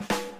you